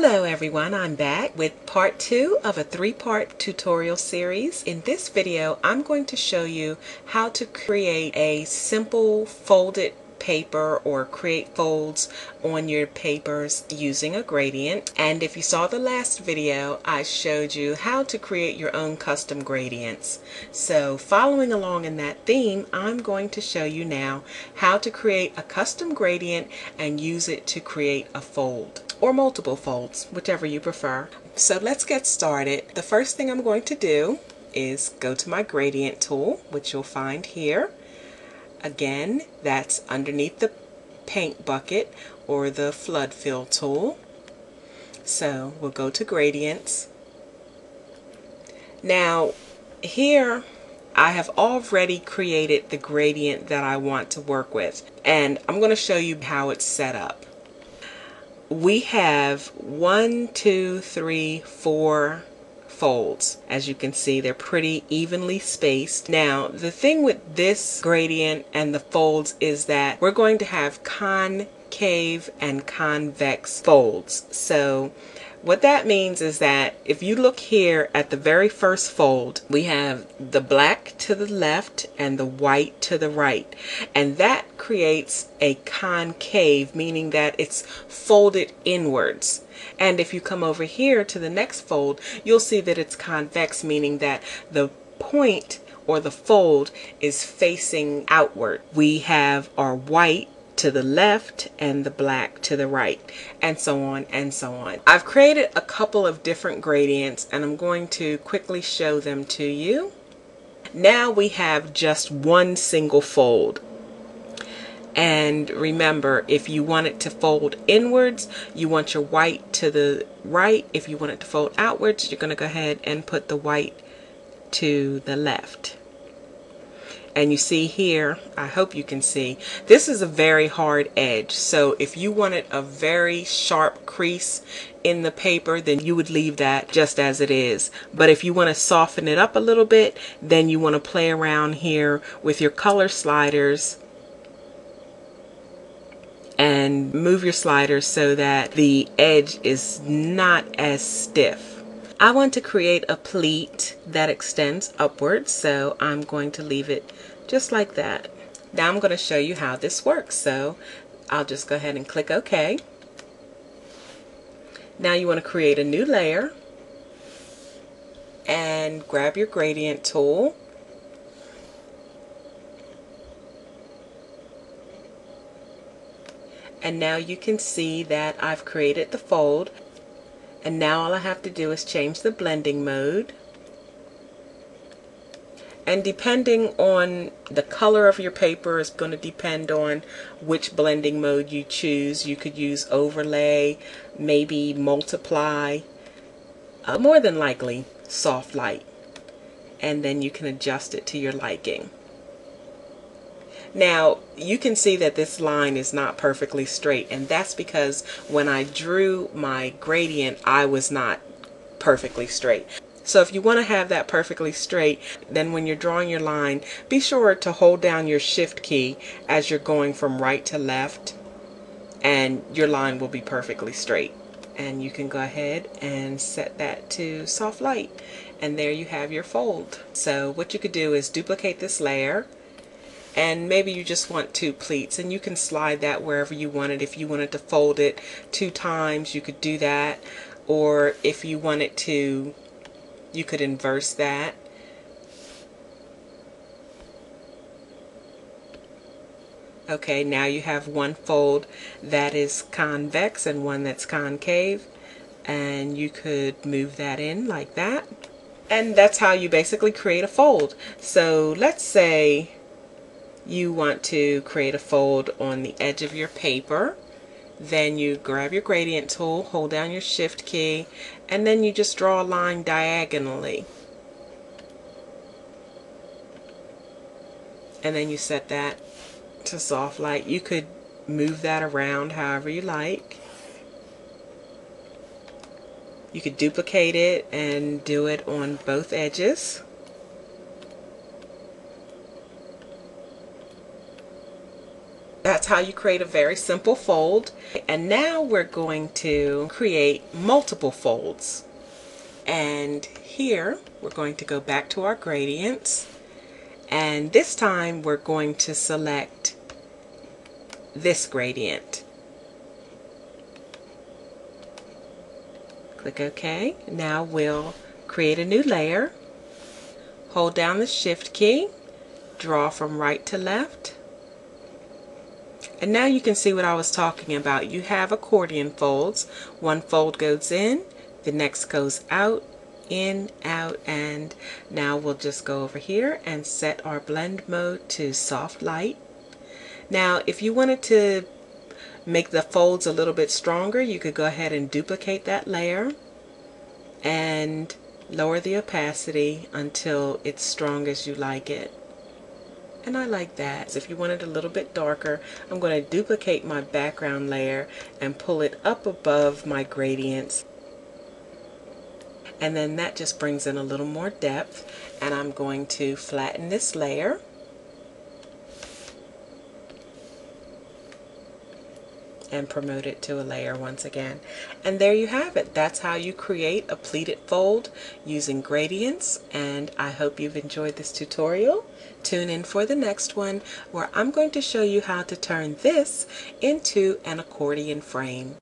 Hello everyone, I'm back with part two of a three-part tutorial series. In this video, I'm going to show you how to create a simple folded paper or create folds on your papers using a gradient. And if you saw the last video I showed you how to create your own custom gradients. So following along in that theme I'm going to show you now how to create a custom gradient and use it to create a fold or multiple folds whichever you prefer so let's get started the first thing I'm going to do is go to my gradient tool which you'll find here Again, that's underneath the paint bucket or the flood fill tool. So we'll go to gradients. Now here I have already created the gradient that I want to work with and I'm going to show you how it's set up. We have one, two, three, four folds. As you can see, they're pretty evenly spaced. Now, the thing with this gradient and the folds is that we're going to have concave and convex folds. So what that means is that if you look here at the very first fold, we have the black to the left and the white to the right. And that creates a concave, meaning that it's folded inwards. And if you come over here to the next fold, you'll see that it's convex, meaning that the point or the fold is facing outward. We have our white to the left and the black to the right and so on and so on. I've created a couple of different gradients and I'm going to quickly show them to you. Now we have just one single fold. And remember, if you want it to fold inwards, you want your white to the right. If you want it to fold outwards, you're going to go ahead and put the white to the left. And you see here, I hope you can see, this is a very hard edge. So if you wanted a very sharp crease in the paper, then you would leave that just as it is. But if you want to soften it up a little bit, then you want to play around here with your color sliders and move your sliders so that the edge is not as stiff. I want to create a pleat that extends upwards so I'm going to leave it just like that. Now I'm going to show you how this works so I'll just go ahead and click OK. Now you want to create a new layer and grab your gradient tool and now you can see that I've created the fold and now all I have to do is change the blending mode. And depending on the color of your paper is going to depend on which blending mode you choose. You could use overlay maybe multiply uh, more than likely soft light. And then you can adjust it to your liking now, you can see that this line is not perfectly straight, and that's because when I drew my gradient, I was not perfectly straight. So if you want to have that perfectly straight, then when you're drawing your line, be sure to hold down your shift key as you're going from right to left, and your line will be perfectly straight. And you can go ahead and set that to soft light. And there you have your fold. So what you could do is duplicate this layer, and maybe you just want two pleats and you can slide that wherever you want it. If you wanted to fold it two times you could do that. Or if you wanted to you could inverse that. Okay now you have one fold that is convex and one that's concave. And you could move that in like that. And that's how you basically create a fold. So let's say you want to create a fold on the edge of your paper then you grab your gradient tool hold down your shift key and then you just draw a line diagonally. And then you set that to soft light. You could move that around however you like. You could duplicate it and do it on both edges how you create a very simple fold. And now we're going to create multiple folds. And here we're going to go back to our gradients. And this time we're going to select this gradient. Click OK. Now we'll create a new layer. Hold down the Shift key, draw from right to left. And now you can see what I was talking about. You have accordion folds. One fold goes in, the next goes out, in, out, and now we'll just go over here and set our blend mode to soft light. Now, if you wanted to make the folds a little bit stronger, you could go ahead and duplicate that layer and lower the opacity until it's strong as you like it. And I like that. So if you want it a little bit darker, I'm going to duplicate my background layer and pull it up above my gradients. And then that just brings in a little more depth. And I'm going to flatten this layer and promote it to a layer once again. And there you have it. That's how you create a pleated fold using gradients. And I hope you've enjoyed this tutorial. Tune in for the next one where I'm going to show you how to turn this into an accordion frame.